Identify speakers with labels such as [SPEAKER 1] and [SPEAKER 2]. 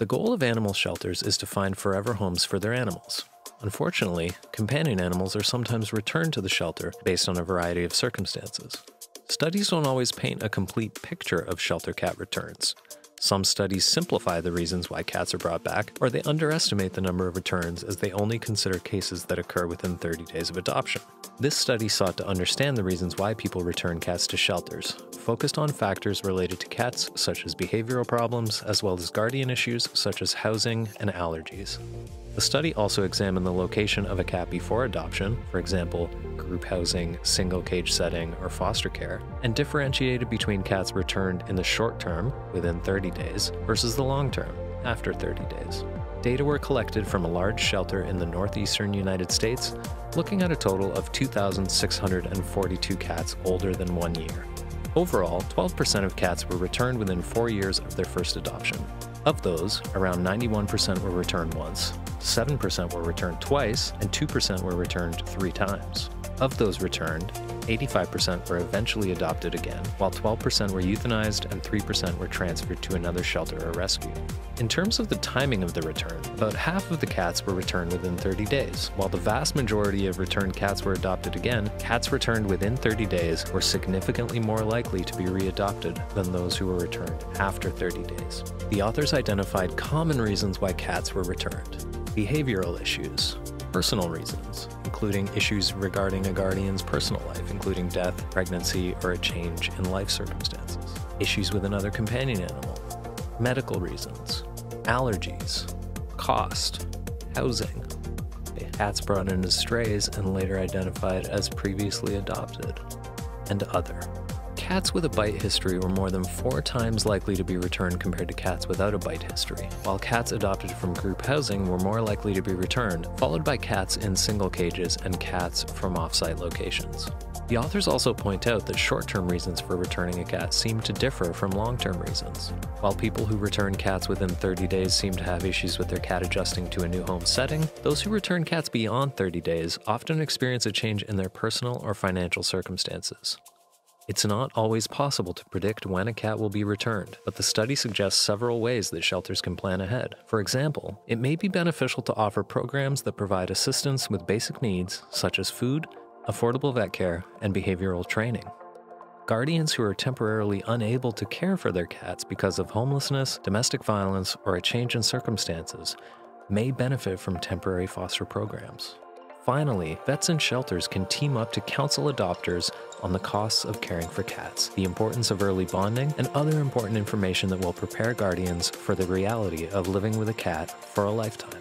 [SPEAKER 1] The goal of animal shelters is to find forever homes for their animals. Unfortunately, companion animals are sometimes returned to the shelter based on a variety of circumstances. Studies don't always paint a complete picture of shelter cat returns. Some studies simplify the reasons why cats are brought back, or they underestimate the number of returns as they only consider cases that occur within 30 days of adoption. This study sought to understand the reasons why people return cats to shelters, focused on factors related to cats such as behavioral problems, as well as guardian issues such as housing and allergies. The study also examined the location of a cat before adoption, for example, group housing, single cage setting, or foster care, and differentiated between cats returned in the short term, within 30 days, versus the long term, after 30 days. Data were collected from a large shelter in the northeastern United States, looking at a total of 2,642 cats older than one year. Overall, 12% of cats were returned within four years of their first adoption. Of those, around 91% were returned once, 7% were returned twice, and 2% were returned three times. Of those returned, 85% were eventually adopted again, while 12% were euthanized and 3% were transferred to another shelter or rescue. In terms of the timing of the return, about half of the cats were returned within 30 days. While the vast majority of returned cats were adopted again, cats returned within 30 days were significantly more likely to be readopted than those who were returned after 30 days. The authors identified common reasons why cats were returned behavioral issues, personal reasons, including issues regarding a guardian's personal life, including death, pregnancy, or a change in life circumstances, issues with another companion animal, medical reasons, allergies, cost, housing, cats brought in as strays and later identified as previously adopted, and other. Cats with a bite history were more than four times likely to be returned compared to cats without a bite history, while cats adopted from group housing were more likely to be returned, followed by cats in single cages and cats from off-site locations. The authors also point out that short-term reasons for returning a cat seem to differ from long-term reasons. While people who return cats within 30 days seem to have issues with their cat adjusting to a new home setting, those who return cats beyond 30 days often experience a change in their personal or financial circumstances. It's not always possible to predict when a cat will be returned, but the study suggests several ways that shelters can plan ahead. For example, it may be beneficial to offer programs that provide assistance with basic needs such as food, affordable vet care, and behavioral training. Guardians who are temporarily unable to care for their cats because of homelessness, domestic violence, or a change in circumstances may benefit from temporary foster programs. Finally, vets and shelters can team up to counsel adopters on the costs of caring for cats, the importance of early bonding, and other important information that will prepare guardians for the reality of living with a cat for a lifetime.